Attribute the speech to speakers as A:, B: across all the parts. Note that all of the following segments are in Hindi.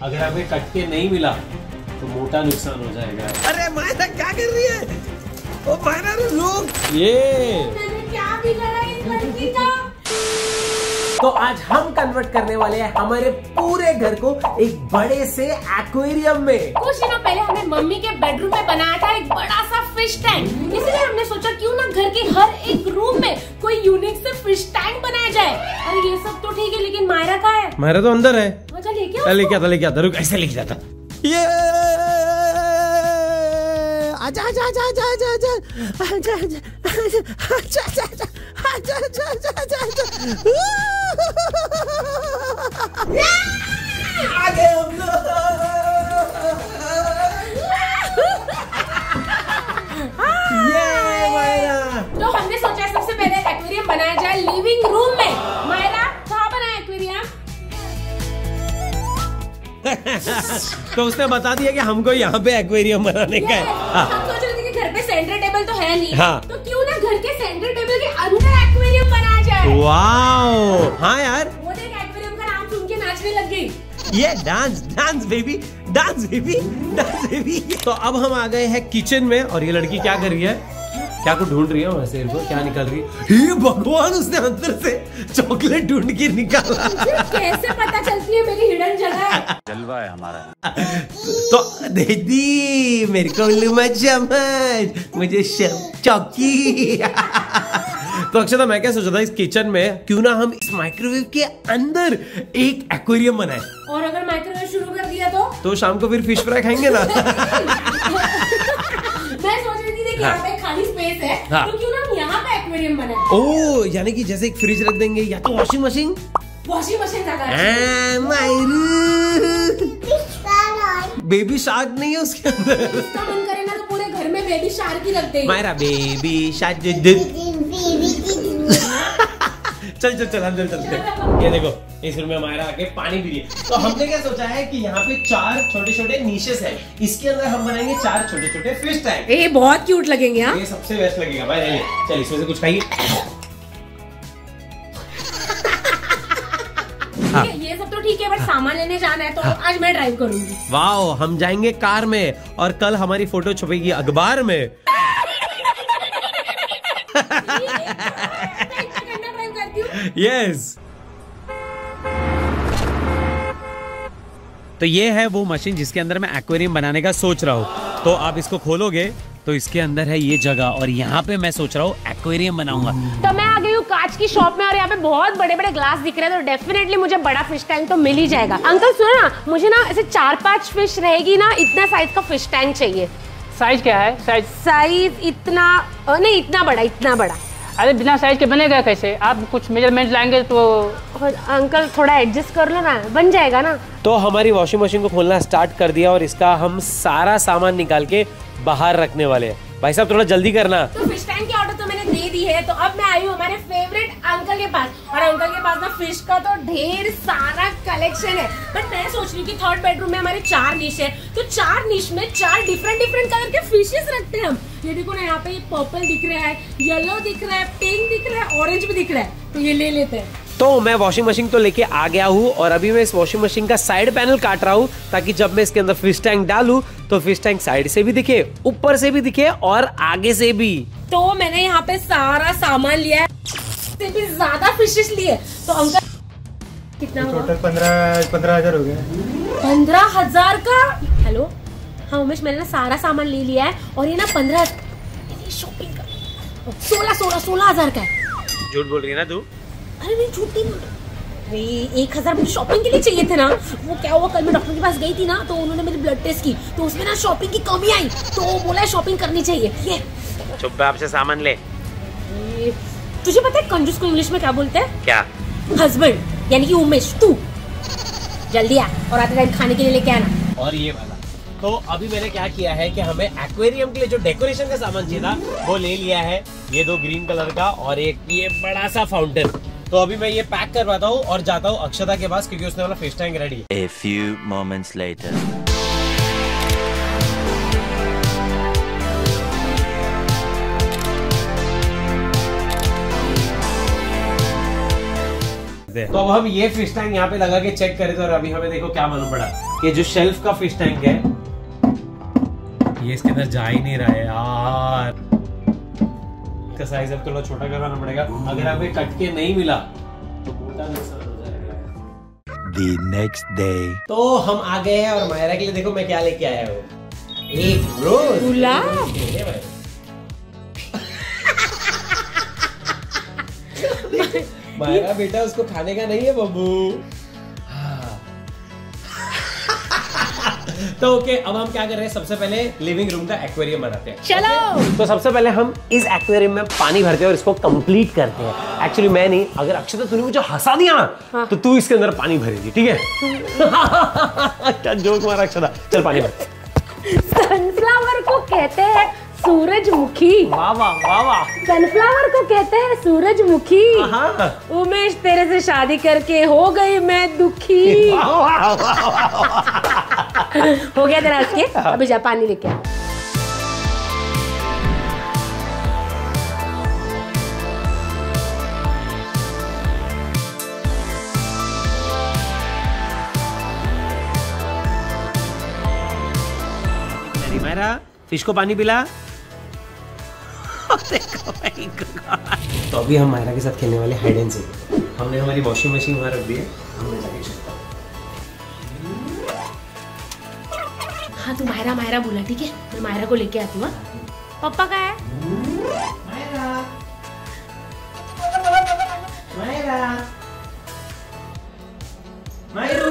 A: अगर हमें कटके नहीं मिला तो मोटा नुकसान हो जाएगा।
B: अरे मायना क्या कर रही है? ओ मायना लोग।
A: ये।
C: क्या बिगाड़ा इस लड़की का?
B: तो आज हम कन्वर्ट करने वाले हैं हमारे पूरे घर को एक बड़े से एक्वेरियम में।
C: कुछ दिनों पहले हमें मम्मी के बेडरूम में बनाया था एक बड़ा सा फ़िश टैंक इसलिए हमने सोचा क्यों ना घर के हर एक रूम में कोई यूनिक से फ़िश टैंक बनाया जाए। अरे ये सब तो ठीक है लेकिन मायरा का है?
A: मायरा तो अंदर है।
C: लेके
A: आता लेके आता रुक ऐसे लेके जाता
B: ये आजा आजा आजा आजा आजा आजा आजा आजा आजा आजा आजा आजा आजा आजा आजा आ गए हम लोग ये मायरा
C: तो हमने सोचा सबसे पहले एक्वेरियम बनाया जाए लिविंग रूम में
A: तो उसने बता दिया कि हमको यहाँ पे एक्वेरियम बनाने का है। हाँ।
C: हम सोच रहे थे कि घर पे सेंटर टेबल तो है नहीं।
A: हाँ।
C: तो क्यों ना घर के सेंटर टेबल के अंदर एक्वेरियम बनाया जाए?
A: वाओ हाँ यार।
C: वो देख एक्वेरियम का नाम सुन के नाचने लग गई।
A: ये dance dance baby dance baby dance baby तो अब हम आ गए हैं किचन में और ये लड़की क्या कर रही है? क्या को ढूंढ रही है वैसे इनको क्या निकल रही? है हे भगवान उसने अंदर से चॉकलेट ढूंढ के निकाला।
C: कैसे पता चलती है मेरी हिडन जगह?
D: जलवा है हमारा।
A: तो दीदी मेरे को समझ मुझे चौकी। तो अक्षता मैं क्या सोचा था इस किचन में क्यों ना हम इस माइक्रोवेव के अंदर एक एक्वेरियम बनाए?
C: और अगर माइक्रोवेव शुरू कर दिया तो?
A: तो शाम को फिर फ़िश फ्राई खाएँगे ना?
C: यहाँ पे खाली स्पेस है
A: हाँ।
C: तो क्यों ना हम यहाँ पे एक्वेरियम बनाए?
A: ओह यानी कि जैसे एक फ्रिज रख देंगे या तो वॉशिंग मशीन
C: वॉशिंग मशीन लगा
A: बेबी शार्क नहीं है उसके अंदर।
C: मन करे ना तो पूरे घर में बेबी शार्क ही रख देंगे।
A: मायरा बेबी शार्क चल चल चल अंदर चलते हैं। ये देखो इस रूम में मायरा आके पानी पी रही है। तो हमने क्या सोचा है कि यहाँ पे चार छोटे छोटे नीशेस है। इसके अंदर हम बनाएँगे चार छोटे छोटे फ़िश टैंक
C: ये बहुत क्यूट लगेंगे हाँ।
A: ये सबसे बेस्ट लगेगा भाई चल इसमें से कुछ खाइए। हाँ।
C: ये- सब तो ठीक है बट सामान लेने जाना है तो आज मैं ड्राइव करूँगी।
A: वाओ हम जाएँगे कार में और कल हमारी फ़ोटो छपेगी अखबार में। यस तो ये है वो मशीन जिसके अंदर मैं एक्वेरियम बनाने का सोच रहा हूँ। तो आप इसको खोलोगे तो इसके अंदर है ये जगह और यहाँ पे मैं सोच रहा हूँ एक्वेरियम बनाऊँगा।
C: तो मैं आ गई हूँ कांच की शॉप में और यहाँ पे बहुत बड़े बड़े ग्लास दिख रहे हैं तो डेफिनेटली मुझे बड़ा फ़िश टैंक तो मिल ही जाएगा। अंकल सुनो ना मुझे ना ऐसे चार पाँच फ़िश रहेगी ना इतना साइज़ का फ़िश टैंक चाहिए।
E: साइज़ क्या है? साइज़
C: साइज़ इतना नहीं इतना बड़ा इतना बड़ा।
E: अरे बिना साइज़ के बनेगा कैसे? आप कुछ मेज़रमेंट लाएँगे तो
C: अंकल थोड़ा एडजस्ट कर लो ना बन जाएगा ना।
A: तो हमारी वॉशिंग मशीन को खोलना स्टार्ट कर दिया और इसका हम सारा सामान निकाल के बाहर रखने वाले हैं। भाई साहब थोड़ा जल्दी करना
C: तो फ़िश टैंक की ऑर्डर तो मैंने दे है तो अब मैं आई हूँ हमारे फेवरेट अंकल के पास। और अंकल के पास ना फ़िश का तो ढेर सारा कलेक्शन है। बट मैं सोच रही हूँ कि थर्ड बेडरूम में हमारे चार निश है। तो चार निश में चार डिफरेंट डिफरेंट कलर के फिशेस रखते हैं हम। ये देखो ना, यहाँ पे पर्पल दिख रहा है येलो दिख रहा है पिंक दिख रहा है ऑरेंज भी दिख रहा है। तो ये ले लेते हैं।
A: तो मैं वॉशिंग मशीन तो लेके आ गया हूँ और अभी मैं इस वॉशिंग मशीन का साइड पैनल काट रहा हूँ ताकि जब मैं इसके अंदर फ़िश टैंक डालूं तो फ़िश टैंक साइड से भी दिखे ऊपर से भी दिखे और आगे से भी।
C: तो मैंने यहाँ पे सारा सामान लिया है। से भी ज़्यादा फिशेस लिए। तो अंकल कितना
F: टोटल पंद्रह पंद्रह हज़ार हो गया।
C: पंद्रह हज़ार का? हेलो हाँ उमेश मैंने ना सारा सामान ले लिया है और ये ना पंद्रह शॉपिंग का सोलह सोलह सोलह हज़ार का है।
A: झूठ बोल रही है ना तू?
C: अरे नहीं झूठ नहीं बोल रही। अरे एक हज़ार मुझे शॉपिंग के लिए चाहिए थे ना। वो क्या हुआ कल मैं डॉक्टर के पास गई थी ना तो उन्होंने मेरी ब्लड टेस्ट की। तो उसमें ना शॉपिंग की कमी आई तो वो बोला शॉपिंग करनी चाहिए। ये।
A: चुप आपसे सामान ले।
C: तुझे पता है कंजूस को इंग्लिश में क्या बोलते हैं?
A: क्या?
C: हस्बैंड यानी कि उमेश तू। जल्दी आ और आते टाइम खाने के लिए लेके आना।
A: और ये वाला। तो अभी मैंने क्या किया है कि हमें एक्वेरियम के लिए जो डेकोरेशन का सामान चाहिए था वो ले लिया है। ये दो ग्रीन कलर का और एक ये बड़ा सा फाउंटेन तो अभी मैं ये पैक करवाता हूँ और जाता हूँ अक्षता के पास क्योंकि उसने वाला फ़िश टैंक रेडी है
D: A few moments later.
A: तो अब हम ये फ़िश टैंक यहाँ पे लगा के चेक करें तो और अभी हमें देखो क्या मालूम पड़ा। ये जो शेल्फ का फ़िश टैंक है ये इसके अंदर जा ही नहीं रहा है यार। इसका साइज़ अब थोड़ा छोटा करवाना पड़ेगा। अगर हमें कट के नहीं मिला तो मोटा नुकसान हो जाएगा।
D: The next day.
A: तो हम आ गए हैं और मायरा के लिए देखो मैं क्या लेके आया हूँ। एक रोज।
C: गुलाब।
A: मायरा बेटा उसको खाने का नहीं है बब्बू तो ओके अब हम क्या कर रहे हैं? सबसे पहले लिविंग रूम का एक्वेरियम बनाते हैं।
C: चलो!
A: तो सबसे पहले हम इस एक्वेरियम में पानी भरते हैं और इसको कंप्लीट करते हैं। एक्चुअली मैं नहीं अगर अक्षता तूने मुझे हंसा दिया ना तो तू इसके अंदर पानी भरेगी ठीक है? क्या जोक मारा अक्षता चल पानी भर।
C: सनफ्लावर को कहते हैं सूरजमुखी।
A: वाह वाह वाह वाह।
C: सनफ्लावर को कहते हैं सूरजमुखी।
A: हाँ
C: उमेश तेरे से शादी करके हो गई मैं दुखी।
A: वाह, वाह, वाह, वाह।
C: हो गया तेरा के? अभी जा पानी लेके आ।
A: फ़िश को पानी पिला। तो अभी हम मायरा के साथ खेलने वाले हाइड एंड सीक हमने हमारी वॉशिंग मशीन वहाँ रख दी है। हमने जाके
C: हाँ तू मायरा मायरा बोला ठीक है? मैं मायरा को लेके आती हूँ हाँ? पापा का है?
A: मायरा। मायरू।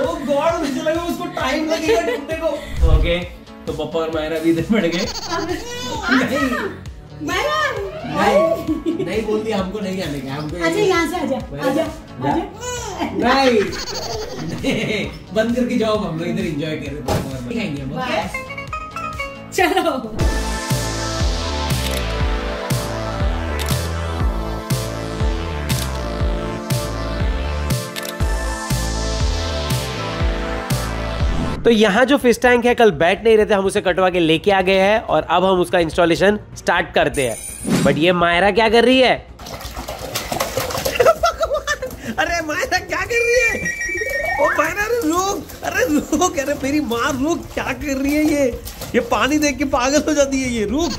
A: ओ गॉड मुझे लगा उसको टाइम लगेगा ढूँढने को। ओके तो पापा और मायरा भी इधर बैठ गए। नहीं। नहीं। नहीं बोल दिया हमको नहीं आने का हमको
B: अच्छा यहाँ से आजा आजा आजा
A: नहीं। नहीं, बंद करके जाओ हम लोग इधर एंजॉय कर रहे हैं। खाएँगे हम ओके
C: चलो।
A: तो यहाँ जो फ़िश टैंक है कल बैठ नहीं रहे थे हम उसे कटवा के लेके आ गए हैं और अब हम उसका इंस्टॉलेशन स्टार्ट करते हैं। बट ये मायरा क्या कर रही है? अरे मायरा क्या कर रही है? ओ मायरा अरे रुक अरे रुक अरे मेरी माँ रुक क्या कर रही है ये? ये पानी देख के पागल हो जाती है ये रुक।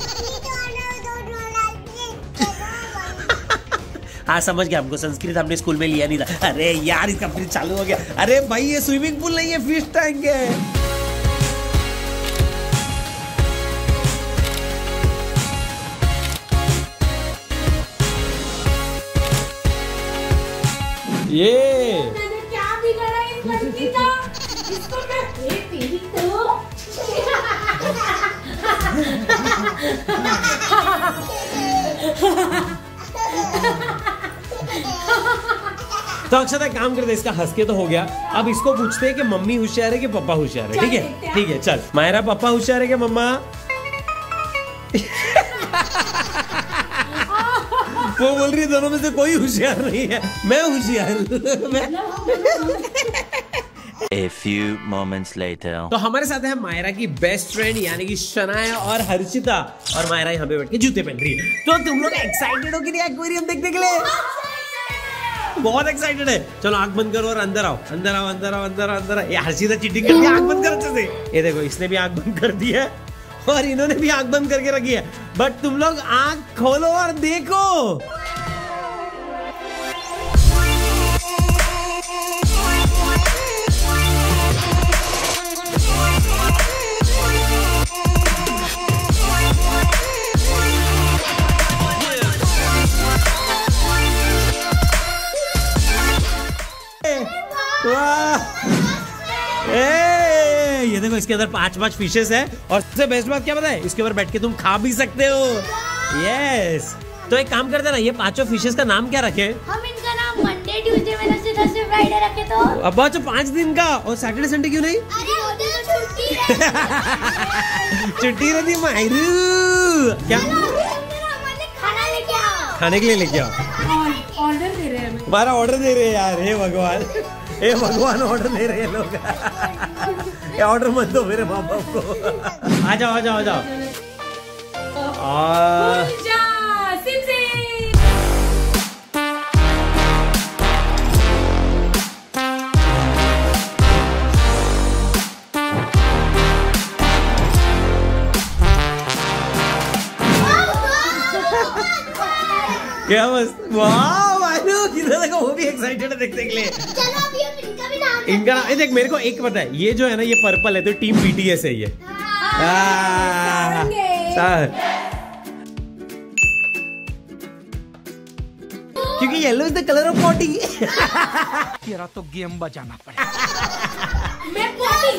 A: हाँ समझ गया हमको संस्कृत हमने स्कूल में लिया नहीं था। अरे यार इसका फिर चालू हो गया। अरे भाई ये स्विमिंग पूल नहीं है फ़िश टैंक है। ये।
C: क्या बिगाड़ा इस लड़की का? इसको मैं तेरी तो।
A: तो अक्षता एक काम करते इसका हंस के तो हो गया। अब इसको पूछते हैं कि मम्मी होशियार है कि पापा होशियार है ठीक है? ठीक है चल। मायरा पापा होशियार है कि मम्मा? वो बोल रही है दोनों में से कोई होशियार नहीं है। मैं होशियार मैं
D: A few moments later.
A: तो हमारे साथ है मायरा की बेस्ट फ्रेंड यानी कि शनाया और हर्षिता। और मायरा यहाँ पे बैठ के जूते पहन रही है। तो तुम लोग एक्साइटेड हो कि नहीं एक्वेरियम देखने के लिए? बहुत एक्साइटेड है। चलो आँख बंद करो और अंदर आओ। अंदर आओ अंदर आओ अंदर आओ अंदर आओ। ये हर्षिता चीटिंग कर दी आँख बंद कर अच्छे से। ये देखो इसने भी आँख बंद कर दी है और इन्होंने भी आँख बंद करके रखी है। बट तुम लोग आँख खोलो और देखो। इसके अंदर पाँच पाँच फिशेस है। और सबसे बेस्ट बात क्या पता है इसके ऊपर बैठ के तुम खा भी सकते हो। यस तो एक काम करते ना ये पाँचों फिशेस का नाम क्या रखे?
G: हम इनका नाम Monday Tuesday Wednesday Thursday Friday रखे तो।
A: अब पाँचों पाँच दिन का? और सैटरडे संडे क्यों नहीं?
G: अरे वो तो छुट्टी है।
A: छुट्टी रहती है मायरू क्या?
G: खाना लेके आओ।
A: खाने के लिए लेके आओ।
C: ऑर्डर दे रहे हैं
A: हमारा ऑर्डर दे रहे हैं यार हे भगवान। हे भगवान ऑर्डर दे रहे हैं लोग। ऑर्डर मत दो मेरे माँ बाप को। आ जाओ आ जाओ आ जाओ। क्या बस वाह भाई किधर देखो वो भी एक्साइटेड है देखने के लिए।
G: चलो इनका नाम
A: देख मेरे को एक पता है ये जो है ना ये पर्पल है तो टीम बीटीएस है ये। क्योंकि yellow is the colour of potty
C: मैं पोटी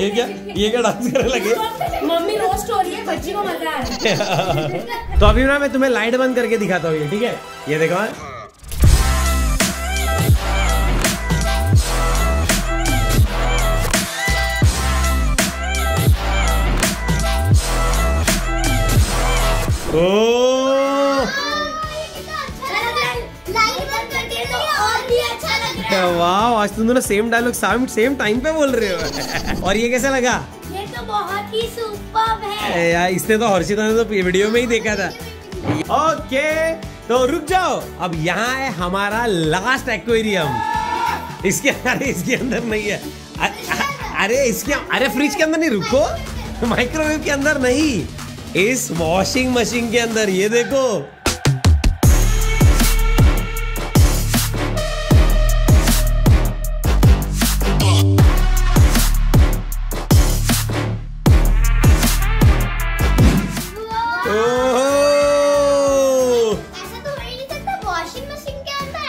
A: ये क्या ये क्या डांस करने लगे?
C: मम्मी रोस्ट हो रही है बच्ची को मज़ा आ रहा है।
A: तो अभी ना मैं तुम्हें लाइट बंद करके दिखाता हूँ ये ठीक है? ये देखो ओ! वाह, आज तुम दोनों same dialogue same same time पे बोल रहे हो। और ये कैसा लगा?
G: ये तो बहुत ही सुपर है
A: यार, इसने तो हर्षिता ने तो वीडियो में ही देखा था। ओके तो रुक जाओ। अब यहाँ है हमारा लास्ट एक्वेरियम इसके अरे, इसके अंदर नहीं है। अरे, इसके अरे फ्रिज के अंदर नहीं, रुको। माइक्रोवेव के अंदर नहीं। इस वॉशिंग मशीन के अंदर, ये देखो।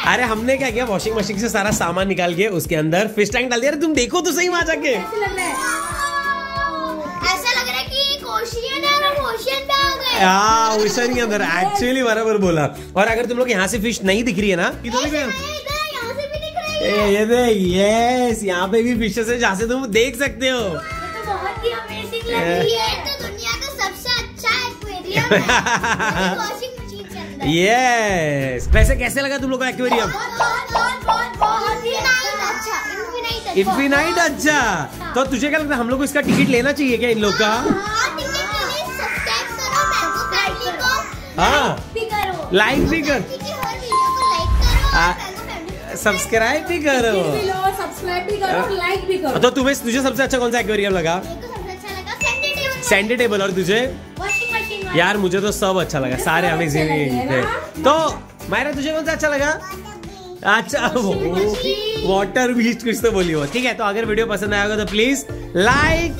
A: अरे, हमने क्या किया? वॉशिंग मशीन से सारा सामान निकाल के उसके अंदर फ़िश टैंक डाल दिया। अरे, तुम देखो तो सही वहाँ जाके।
G: के
A: अंदर एक्चुअली बराबर बोला। और अगर तुम लोग यहाँ से फ़िश नहीं दिख रही है ना इधर देखो
G: नहीं, इधर यहाँ से भी दिख रही है
A: ए, ये देख यस यहाँ पे भी फिशेस है जहाँ से तुम देख सकते हो।
G: ये तो बहुत ही अमेजिंग लग रही है ये तो दुनिया का सबसे अच्छा एक्वेरियम है वॉशिंग मशीन के अंदर
A: यस वैसे कैसे लगा तुम लोग को एक्वेरियम
G: बहुत बहुत बहुत बहुत बहुत ही इन्फिनाइट अच्छा।
A: तो तुझे क्या लगता है हम लोग को इसका टिकट लेना चाहिए क्या इन लोग का?
G: हाँ।
A: लाइक भी कर।
G: करो
A: हाँ।
G: मैंगो फैमिली
A: सब्सक्राइब भी करो।
C: सब्सक्राइब भी करो लाइक भी करो।
A: तो तुम्हें तुझे सबसे अच्छा कौन सा एक्वेरियम लगा?
G: अच्छा
A: सैंडी टेबल और तुझे? यार मुझे तो सब अच्छा लगा सारे
C: अच्छे
A: अमेजिंग थे। तो मायरा तुझे कौन सा अच्छा लगा? अच्छा वाटर बीच कुछ तो बोली हो ठीक है तो अगर वीडियो पसंद आएगा तो प्लीज़ लाइक